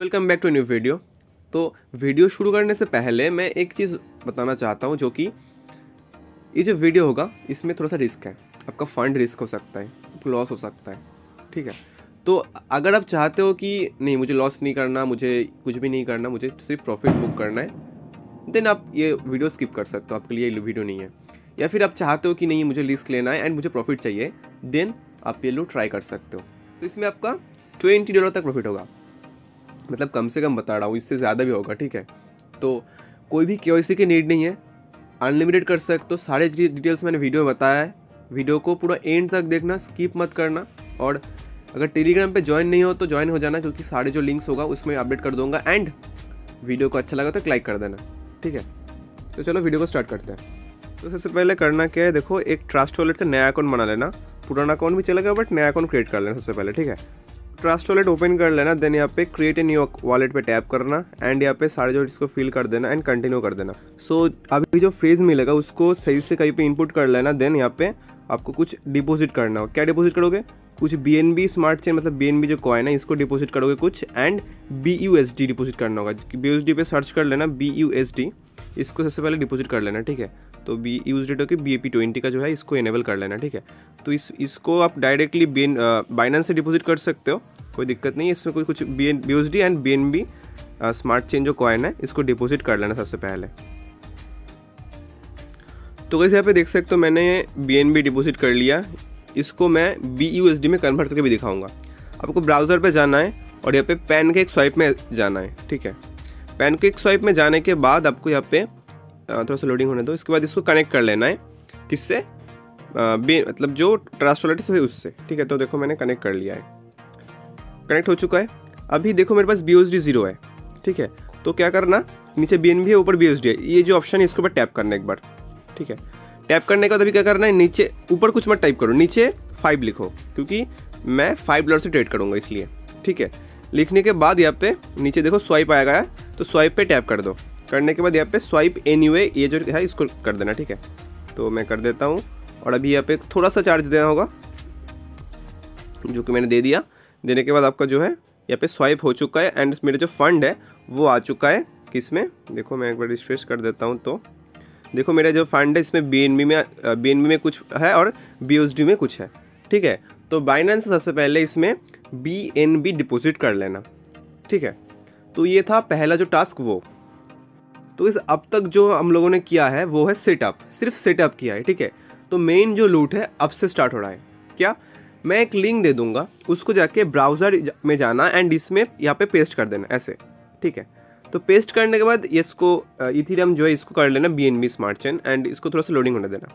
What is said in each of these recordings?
Welcome back to new video. तो video शुरू करने से पहले मैं एक चीज़ बताना चाहता हूँ जो कि ये जो वीडियो होगा, इसमें थोड़ा सा रिस्क है। आपका फंड रिस्क हो सकता है लॉस हो सकता है, ठीक है? तो अगर आप चाहते हो कि नहीं, मुझे लॉस नहीं करना, मुझे कुछ भी नहीं करना, मुझे सिर्फ़ प्रॉफिट बुक करना है देन आप ये वीडियो स्किप कर सकते हो, आपके लिए ये वीडियो नहीं है। या फिर आप चाहते हो कि नहीं, मुझे रिस्क लेना है एंड मुझे प्रॉफिट चाहिए देन आप ये लो ट्राई कर सकते हो। तो इसमें आपका ट्वेंटी डॉलर तक प्रॉफिट होगा। मतलब कम से कम बता रहा हूँ, इससे ज़्यादा भी होगा, ठीक है? तो कोई भी के की नीड नहीं है। अनलिमिटेड कर सकते हो सारे डिटेल्स मैंने वीडियो में बताया है। वीडियो को पूरा एंड तक देखना स्किप मत करना। और अगर टेलीग्राम पे ज्वाइन नहीं हो तो ज्वाइन हो जाना, क्योंकि सारे जो लिंक्स होगा, उसमें अपडेट कर दूँगा। एंड वीडियो को अच्छा लगा तो लाइक कर देना, ठीक है? तो चलो वीडियो को स्टार्ट करते हैं। तो सबसे पहले करना क्या है, देखो, एक ट्रस्ट वॉलेट का नया अकाउंट बना लेना। पुराना अकाउंट भी चलेगा बट नया अकाउंट क्रिएट कर लेना सबसे पहले, ठीक है? ट्रस्ट वॉलेट ओपन कर लेना देन यहाँ पे क्रिएट ए न्यू वॉलेट पे टैप करना एंड यहाँ पे सारे जो इसको फिल कर देना एंड कंटिन्यू कर देना। सो so, अभी जो फ्रेज मिलेगा उसको सही से कहीं पे इनपुट कर लेना देन यहाँ पे आपको कुछ डिपॉजिट करना हो। क्या डिपॉजिट करोगे? कुछ B N B smart chain मतलब बी एन बी जो कॉइन है इसको डिपॉजिट करोगे कुछ एंड बी डिपोजिट करना होगा। बी यू एस डी पे सर्च कर लेना बी यू एस डी इसको सबसे पहले डिपॉजिट कर लेना ठीक है? तो बी यूज़ डेट होकर बी ए पी ट्वेंटी का जो है, इसको इनेबल कर लेना, ठीक है? तो इस, इसको आप डायरेक्टली बी बाइनेंस से डिपॉजिट कर सकते हो, कोई दिक्कत नहीं है, इसमें कोई कुछ B N B S D and B N B smart chain जो कॉइन है, इसको डिपॉजिट कर लेना सबसे पहले। तो कैसे यहाँ पे देख सकते हो, मैंने बी एन बी डिपोजिट कर लिया, इसको मैं बी यू एस डी में कन्वर्ट करके भी दिखाऊँगा। आपको ब्राउज़र पे जाना है और यहाँ पे पैन के एक स्वाइप में जाना है, ठीक है? पैन के एक स्वाइप में जाने के बाद आपको यहाँ पे थोड़ा सा लोडिंग होने दो। इसके बाद इसको कनेक्ट कर लेना है, किससे? मतलब जो ट्रांसफ़र वॉलेट है उससे। ठीक है तो देखो मैंने कनेक्ट कर लिया है। कनेक्ट हो चुका है। अभी देखो मेरे पास बी एस डी ज़ीरो है। ठीक है तो क्या करना? नीचे बी एन बी है, ऊपर बी एस डी है। ये जो ऑप्शन है, इसके ऊपर टैप करना एक बार। ठीक है टैप करने के बाद अभी क्या करना है? नीचे, ऊपर कुछ मत टाइप करो। नीचे फाइव लिखो, क्योंकि मैं फाइव डॉलर से ट्रेड करूँगा इसलिए। ठीक है, लिखने के बाद यहाँ पे नीचे देखो स्वाइप आएगा तो स्वाइप पे टैप कर दो। करने के बाद यहाँ पे स्वाइप एनी एन ये जो है, इसको कर देना, ठीक है? तो मैं कर देता हूँ, और अभी यहाँ पे थोड़ा सा चार्ज देना होगा, जो कि मैंने दे दिया। देने के बाद आपका जो है, यहाँ पे स्वाइप हो चुका है एंड मेरा जो फंड है, वो आ चुका है किसमें देखो, मैं एक बार रिफ्रेश कर देता हूँ तो। देखो, मेरा जो फंड है, इसमें BNB में BNB में कुछ है, और बी में कुछ है, ठीक है? तो बाइनेंस सबसे पहले इसमें बी एन बी डिपोजिट कर लेना, ठीक है? तो ये था पहला जो टास्क वो। तो इस अब तक जो हम लोगों ने किया है, वो है सेटअप सिर्फ़ सेटअप किया है, ठीक है? तो मेन जो लूट है, अब से स्टार्ट हो रहा है। क्या? मैं एक लिंक दे दूँगा, उसको जाके ब्राउज़र में जाना एंड इसमें यहाँ पे पेस्ट कर देना, ऐसे, ठीक है? तो पेस्ट करने के बाद इसको इथीरियम जो है, इसको कर लेना B N B smart chain and इसको थोड़ा सा लोडिंग होने देना।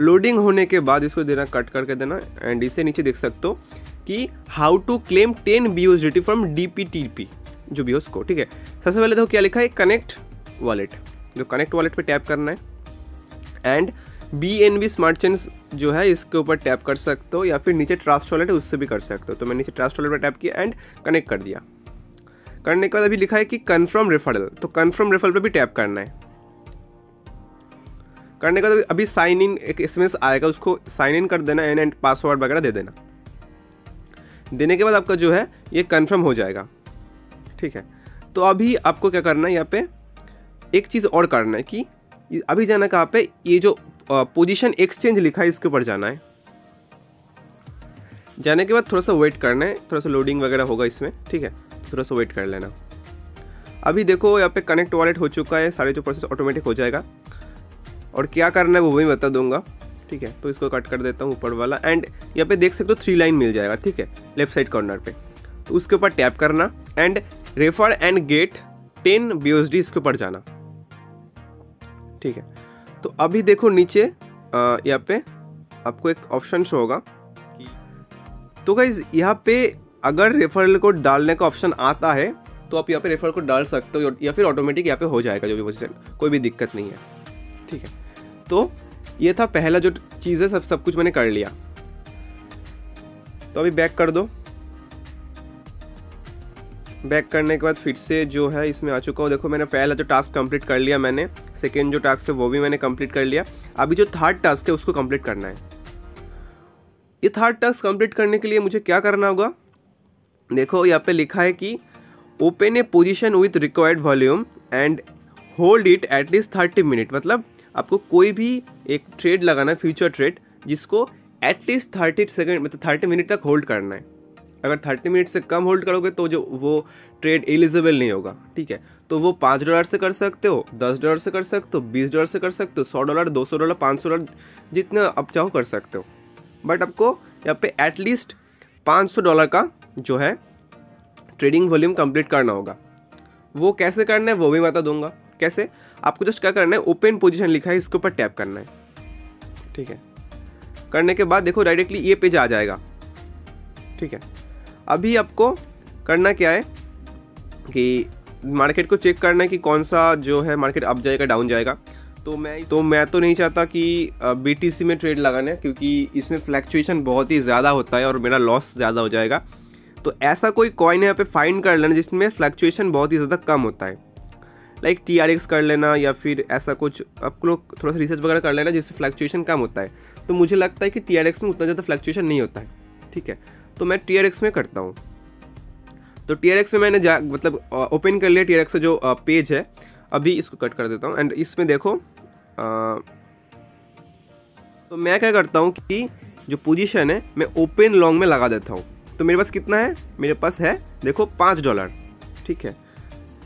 लोडिंग होने के बाद इसको देना कट करके देना एंड इसे नीचे देख सकते हो कि how to claim ten B from D P T P जो बी को ठीक है? सबसे पहले देखो क्या लिखा है? कनेक्ट वॉलेट जो कनेक्ट वॉलेट पे टैप करना है. And B N B smart chain जो है, इसके ऊपर टैप कर सकते हो या फिर नीचे ट्रास्ट वॉलेट है, उससे भी कर सकते हो. तो मैंने नीचे ट्रास्ट वॉलेट पर टैप किया एंड कनेक्ट कर दिया. करने के बाद अभी लिखा है कि कन्फर्म रेफरल तो कन्फर्म रेफरल पर भी टैप करना है. करने के बाद अभी साइन इन एक एस आएगा, उसको साइन इन कर देना एन एंड पासवर्ड वगैरह दे देना. देने के बाद आपका जो है, ये कन्फर्म हो जाएगा. ठीक है? तो अभी आपको क्या करना है, यहाँ पे एक चीज़ और करना है कि अभी जाना कहाँ पे? ये जो पोजीशन एक्सचेंज लिखा है, इसके ऊपर जाना है। जाने के बाद थोड़ा सा वेट करना है। थोड़ा सा लोडिंग वगैरह होगा इसमें, ठीक है? थोड़ा सा वेट कर लेना। अभी देखो, यहाँ पे कनेक्ट वॉलेट हो चुका है, सारे जो प्रोसेस ऑटोमेटिक हो जाएगा। और क्या करना है, वो भी बता दूँगा, ठीक है? तो इसको कट कर देता हूँ ऊपर वाला। एंड यहाँ पे देख सकते हो थ्री लाइन मिल जाएगा, ठीक है? लेफ़्ट साइड कॉर्नर पे। तो उसके ऊपर टैप करना। And refer and get ten B इसके ऊपर जाना। ठीक है। तो अभी देखो नीचे यहाँ पे आपको एक ऑप्शन शो होगा तो गाइज़ यहाँ पे अगर रेफरल को डालने का ऑप्शन आता है तो आप यहाँ पे रेफरल को डाल सकते हो, या फिर ऑटोमेटिक यहाँ पे हो जाएगा जो भी पोजिशन कोई भी दिक्कत नहीं है। ठीक है। तो ये था पहला जो चीज़ है, सब सब कुछ मैंने कर लिया। तो अभी बैक कर दो। बैक करने के बाद फिर से जो है, इसमें आ चुका हूँ। देखो मैंने पहला जो टास्क कंप्लीट कर लिया मैंने सेकेंड जो टास्क है, वो भी मैंने कंप्लीट कर लिया। अभी जो थर्ड टास्क है, उसको कंप्लीट करना है। ये थर्ड टास्क कंप्लीट करने के लिए मुझे क्या करना होगा? देखो, यहाँ पे लिखा है कि open a position with required volume and hold it at least thirty minute मतलब आपको कोई भी एक ट्रेड लगाना है फ्यूचर ट्रेड जिसको एटलीस्ट थर्टी सेकेंड मतलब थर्टी मिनट तक होल्ड करना है। अगर थर्टी मिनट से कम होल्ड करोगे तो जो वो ट्रेड एलिजिबल नहीं होगा, ठीक है? तो वो पाँच डॉलर से कर सकते हो, दस डॉलर से कर सकते हो, बीस डॉलर से कर सकते हो, सौ डॉलर, दो सौ डॉलर, पाँच सौ डॉलर, जितना आप चाहो कर सकते हो। बट आपको यहाँ पे एटलीस्ट पाँच सौ डॉलर का जो है ट्रेडिंग वॉल्यूम कंप्लीट करना होगा। वो कैसे करना है, वो भी बता दूँगा। कैसे? आपको जस्ट क्या करना है, ओपन पोजीशन लिखा है, इसके ऊपर टैप करना है, ठीक है? करने के बाद देखो, डायरेक्टली ये पेज आ जाएगा, ठीक है? अभी आपको करना क्या है कि मार्केट को चेक करना है कि कौन सा जो है मार्केट अप जाएगा, डाउन जाएगा। तो मैं तो मैं तो नहीं चाहता कि बीटीसी में ट्रेड लगाना है, क्योंकि इसमें फ्लैक्चुएशन बहुत ही ज़्यादा होता है और मेरा लॉस ज़्यादा हो जाएगा। तो ऐसा कोई कॉइन यहाँ पे फाइंड कर लेना जिसमें फ्लैक्चुएशन बहुत ही ज़्यादा कम होता है। लाइक टी आर एक्स कर लेना या फिर ऐसा कुछ आप लोग थोड़ा सा रिसर्च वगैरह कर लेना जिससे फ्लैक्चुएशन कम होता है। तो मुझे लगता है कि टी आर एक्स में उतना ज़्यादा फ्लैक्चुएशन नहीं होता है, ठीक है? तो मैं टीआरएक्स में करता हूँ। तो टी आर एक्स में मैंने जा मतलब ओपन कर लिया एक्स का जो पेज है अभी इसको कट कर देता हूँ। एंड इसमें देखो आ, तो मैं क्या करता हूँ कि जो पोजीशन है मैं ओपन लॉन्ग में लगा देता हूँ। तो मेरे पास कितना है? मेरे पास है देखो पाँच डॉलर ठीक है?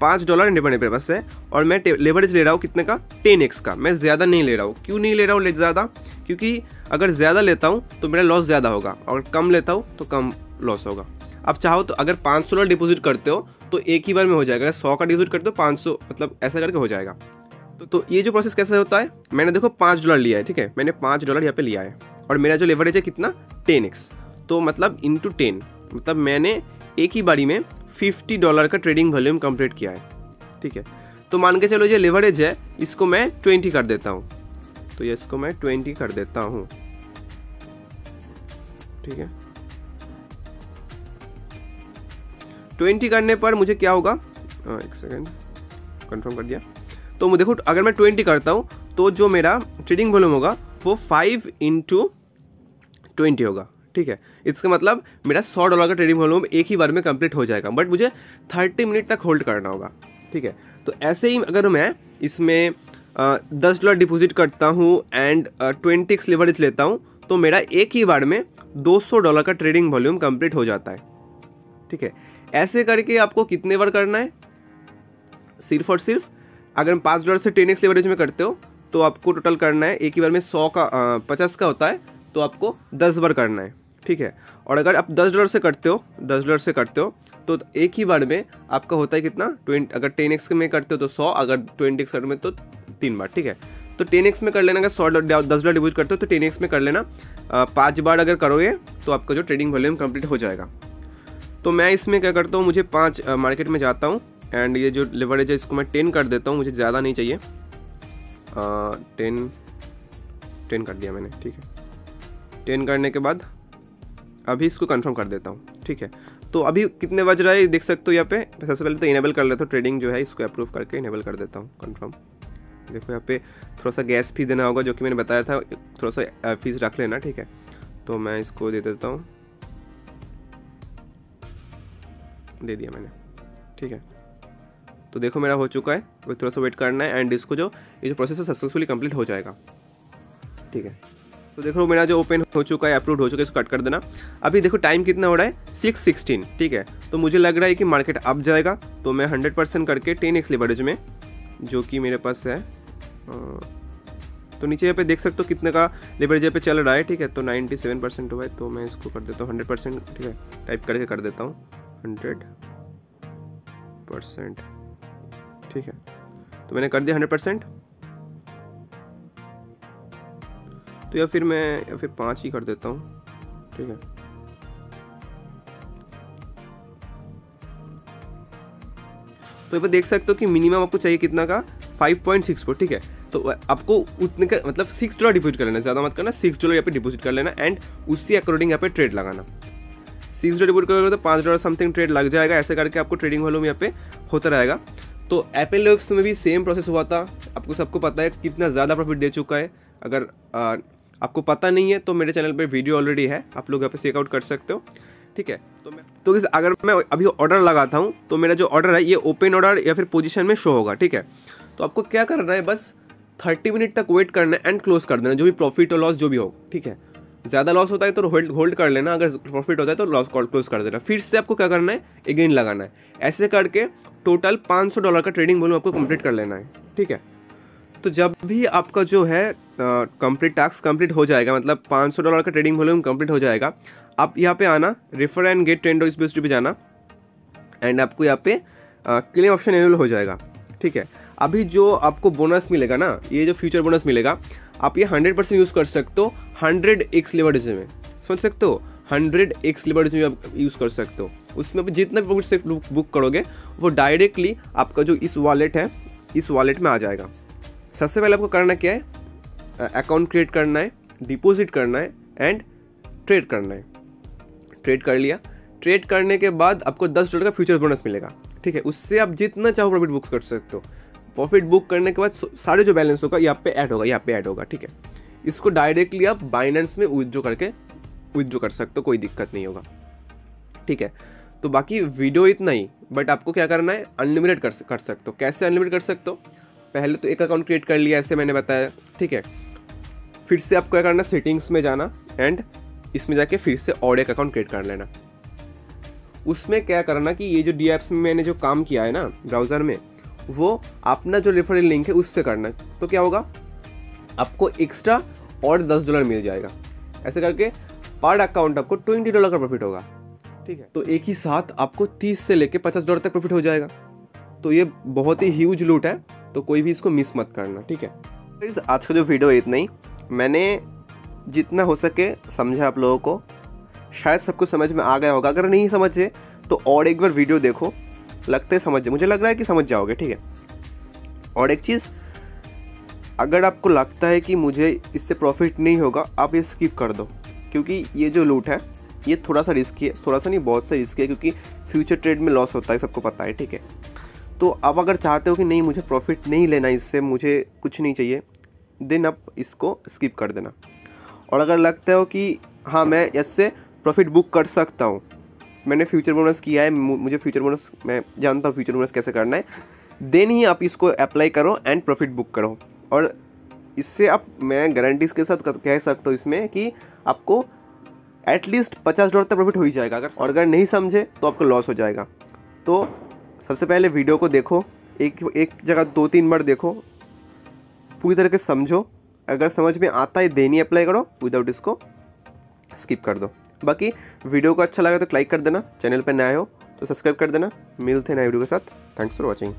पाँच डॉलर इंडिपेंडेंट मेरे पास है। और मैं लेवरेज ले रहा हूँ कितने का? टेन एक्स का। मैं ज़्यादा नहीं ले रहा हूँ। क्यों नहीं ले रहा हूँ? ज़्यादा। क्योंकि अगर ज़्यादा लेता हूँ तो मेरा लॉस ज़्यादा होगा। और कम लेता हूँ तो कम लॉस होगा। अब चाहो तो अगर पाँच सौ डॉलर डिपोजिट करते हो तो एक ही बार में हो जाएगा। अगर सौ का डिपोजिट करते हो पाँच सौ मतलब ऐसा करके हो जाएगा। तो, तो ये जो प्रोसेस कैसे होता है मैंने देखो पाँच डॉलर लिया है ठीक है? मैंने पाँच डॉलर यहाँ पे लिया है। और मेरा जो लेवरेज है कितना? टेन एक्स तो मतलब इंटू टेन। मतलब मैंने एक ही बारी में फिफ्टी डॉलर का ट्रेडिंग वॉल्यूम कंप्लीट किया है ठीक है? तो मान के चलो ये लेवरेज है इसको मैं ट्वेंटी कर देता हूँ। तो ये इसको मैं ट्वेंटी कर देता हूँ। ठीक है? ट्वेंटी करने पर मुझे क्या होगा? आ, एक सेकेंड कंफर्म कर दिया। तो देखो अगर मैं ट्वेंटी करता हूँ तो जो मेरा ट्रेडिंग वॉल्यूम होगा वो फाइव इंटू ट्वेंटी होगा। ठीक है? इसका मतलब मेरा सौ डॉलर का ट्रेडिंग वॉल्यूम एक ही बार में कंप्लीट हो जाएगा बट मुझे थर्टी मिनट तक होल्ड करना होगा। ठीक है? तो ऐसे ही अगर मैं इसमें दस डॉलर डिपॉजिट करता हूँ एंड ट्वेंटी एक्स लेवरेज लेता हूँ तो मेरा एक ही बार में दो सौ डॉलर का ट्रेडिंग वॉल्यूम कंप्लीट हो जाता है। ठीक है? ऐसे करके आपको कितने बार करना है? सिर्फ़ और सिर्फ़, अगर पाँच डॉलर से टेन एक्स लेवरेज में करते हो तो आपको टोटल करना है, एक ही बार में सौ का पचास का होता है तो आपको दस बार करना है। ठीक है? और अगर आप दस डॉलर से करते हो, दस डॉलर से करते हो तो एक ही बार में आपका होता है कितना? ट्वेंट, अगर टेन एक्स में करते हो तो सौ, अगर ट्वेंटी एक्स में तो तीन बार, ठीक है? तो टेन एक्स में कर लेना, अगर सौ दस डॉलर डिपोजिट करते हो तो टेन एक्स में कर लेना। पाँच बार अगर करोगे तो आपका जो ट्रेडिंग वॉल्यूम कंप्लीट हो जाएगा। तो मैं इसमें क्या करता हूँ, मुझे पाँच मार्केट में जाता हूँ एंड ये जो लिवरेज है, इसको मैं टेन कर देता हूँ, मुझे ज़्यादा नहीं चाहिए। टेन टेन कर दिया मैंने, ठीक है? टेन करने के बाद अभी इसको कंफर्म कर देता हूँ, ठीक है? तो अभी कितने बज रहा है, देख सकते हो यहाँ पे। सबसे पहले तो इनेबल कर लेता हूँ ट्रेडिंग जो है, इसको अप्रूव करके इनेबल कर देता हूँ कंफर्म देखो यहाँ पे थोड़ा सा गैस फ़ीस देना होगा, जो कि मैंने बताया था, थोड़ा सा फ़ीस रख लेना, ठीक है? तो मैं इसको दे देता हूँ। दे दिया मैंने, ठीक है? तो देखो मेरा हो चुका है थोड़ा सा वेट करना है एंड इसको जो, ये जो प्रोसेस है सक्सेसफुली कंप्लीट हो जाएगा। ठीक है? तो देखो मेरा जो ओपन हो चुका है अप्रूव हो चुका है, इसको कट कर देना। अभी देखो टाइम कितना हो रहा है? सिक्स सिक्सटीन ठीक है? तो मुझे लग रहा है कि मार्केट अप जाएगा तो मैं हंड्रेड परसेंट करके टेन एक्स लिवरेज में जो कि मेरे पास है। तो नीचे यहाँ पे देख सकते हो कितने का लिवरेज पे चल रहा है, ठीक है? तो नाइन्टी सेवन परसेंट हुआ है तो मैं इसको कर देता हूँ हंड्रेड परसेंट ठीक है? टाइप करके कर देता हूँ। हंड्रेड परसेंट ठीक है? तो मैंने कर दिया हंड्रेड परसेंट तो या फिर मैं, या फिर पाँच ही कर देता हूँ, ठीक है? तो यहाँ पर देख सकते हो कि मिनिमम आपको चाहिए कितना का? 5.64 ठीक है? तो आपको उतने का मतलब सिक्स डॉलर डिपोजिट कर लेना, ज़्यादा मत करना सिक्स डॉलर यहाँ पे डिपोजिट कर लेना एंड उसी अकॉर्डिंग यहाँ पे ट्रेड लगाना। सिक्स डॉलर डिपोजिट करोगे तो पाँच डॉलर समथिंग ट्रेड लग जाएगा, ऐसे करके आपको ट्रेडिंग वॉल्यूम यहाँ पे होता रहेगा। तो एप्पल लॉक्स में भी सेम प्रोसेस हुआ था। आपको सबको पता है कितना ज़्यादा प्रॉफिट दे चुका है। अगर आपको पता नहीं है तो मेरे चैनल पर वीडियो ऑलरेडी है। आप लोग यहाँ पे चेकआउट कर सकते हो, ठीक है? तो इस अगर मैं अभी ऑर्डर लगाता हूँ तो मेरा जो ऑर्डर है, ये ओपन ऑर्डर या फिर पोजीशन में शो होगा, ठीक है? तो आपको क्या करना है, बस थर्टी मिनट तक वेट करना है एंड क्लोज कर देना, जो भी प्रॉफिट और लॉस जो भी हो, ठीक है? ज़्यादा लॉस होता है तो होल्ड होल्ड कर लेना, अगर प्रॉफिट होता है तो लॉस क्लोज कर देना। फिर से आपको क्या करना है अगेन लगाना है। ऐसे करके टोटल 500 डॉलर का ट्रेडिंग वॉल्यूम आपको कंप्लीट कर लेना है, ठीक है? तो जब भी आपका जो है कंप्लीट टास्क कंप्लीट हो जाएगा मतलब 500 डॉलर का ट्रेडिंग वॉल्यूम कंप्लीट हो जाएगा, आप यहाँ पे आना रेफर एंड गेट ट्रेंड इस बेस्ट पे जाना एंड आपको यहाँ पे क्लेम ऑप्शन एनुअल हो जाएगा, ठीक है? अभी जो आपको बोनस मिलेगा ना, ये जो फ्यूचर बोनस मिलेगा, आप ये हंड्रेड परसेंट यूज़ कर सकते हो हंड्रेड एक्स लेवरेज में, समझ सकते हो? हंड्रेड एक्स लेवरेज में आप यूज़ कर सकते हो। उसमें जितना भी से बुक करोगे, वो डायरेक्टली आपका जो इस वॉलेट है, इस वॉलेट में आ जाएगा। सबसे पहले आपको करना क्या है? अकाउंट क्रिएट करना है डिपॉजिट करना है एंड ट्रेड करना है। ट्रेड कर लिया। ट्रेड करने के बाद आपको दस डॉलर का फ्यूचर बोनस मिलेगा। ठीक है? उससे आप जितना चाहो प्रॉफिट बुक कर सकते हो। प्रॉफिट बुक करने के बाद सारे जो बैलेंस होगा, यहाँ पे ऐड होगा, यहाँ पे ऐड होगा। ठीक है? इसको डायरेक्टली आप बाइनेंस में विदड्रॉ करके विदड्रॉ कर सकते हो, कोई दिक्कत नहीं होगा। ठीक है? तो बाकी वीडियो इतना ही बट आपको क्या करना है? अनलिमिटेड कर कर सकते हो। कैसे अनलिमिटेड कर सकते हो? पहले तो एक अकाउंट क्रिएट कर लिया, ऐसे मैंने बताया, ठीक है? फिर से आपको क्या करना सेटिंग्स में जाना एंड इसमें जाके फिर से और एक अकाउंट क्रिएट कर लेना। उसमें क्या करना कि ये जो डी एप्स में मैंने जो काम किया है ना ब्राउज़र में, वो अपना जो रेफरल लिंक है उससे करना। तो क्या होगा? आपको एक्स्ट्रा और दस डॉलर मिल जाएगा। ऐसे करके पर अकाउंट आपको ट्वेंटी डॉलर का प्रॉफिट होगा, ठीक है? तो एक ही साथ आपको तीस से लेके पचास डॉलर तक प्रॉफिट हो जाएगा। तो ये बहुत ही ह्यूज लूट है। तो कोई भी इसको मिस मत करना, ठीक है? आज का जो वीडियो है इतना ही। मैंने जितना हो सके समझा आप लोगों को। शायद सबको समझ में आ गया होगा। अगर नहीं समझे तो और एक बार वीडियो देखो। लगते समझ। मुझे लग रहा है कि समझ जाओगे, ठीक है? और एक चीज़, अगर आपको लगता है कि मुझे इससे प्रॉफिट नहीं होगा, आप ये स्किप कर दो। क्योंकि ये जो लूट है, ये थोड़ा सा रिस्की है। थोड़ा सा नहीं, बहुत सा रिस्की है, क्योंकि फ्यूचर ट्रेड में लॉस होता है, सबको पता है, ठीक है? तो आप अगर चाहते हो कि नहीं, मुझे प्रॉफिट नहीं लेना, इससे मुझे कुछ नहीं चाहिए देन आप इसको स्किप कर देना। और अगर लगता हो कि हाँ मैं इससे प्रॉफिट बुक कर सकता हूँ, मैंने फ्यूचर बोनस किया है मुझे फ्यूचर बोनस मैं जानता हूँ फ्यूचर बोनस कैसे करना है देन ही आप इसको अप्लाई करो एंड प्रॉफिट बुक करो। और इससे आप, मैं गारंटीज के साथ कह सकता हूँ इसमें कि आपको एटलीस्ट पचास डॉलर तक प्रॉफिट हो ही जाएगा। अगर, और अगर नहीं समझे तो आपको लॉस हो जाएगा। तो सबसे पहले वीडियो को देखो। एक एक जगह दो तीन बार देखो। पूरी तरह से समझो। अगर समझ में आता है, देनी अप्लाई करो। विदाउट इसको स्किप कर दो। बाकी वीडियो को अच्छा लगा तो लाइक कर देना। चैनल पर नए हो तो सब्सक्राइब कर देना। मिलते हैं नए वीडियो के साथ। Thanks for watching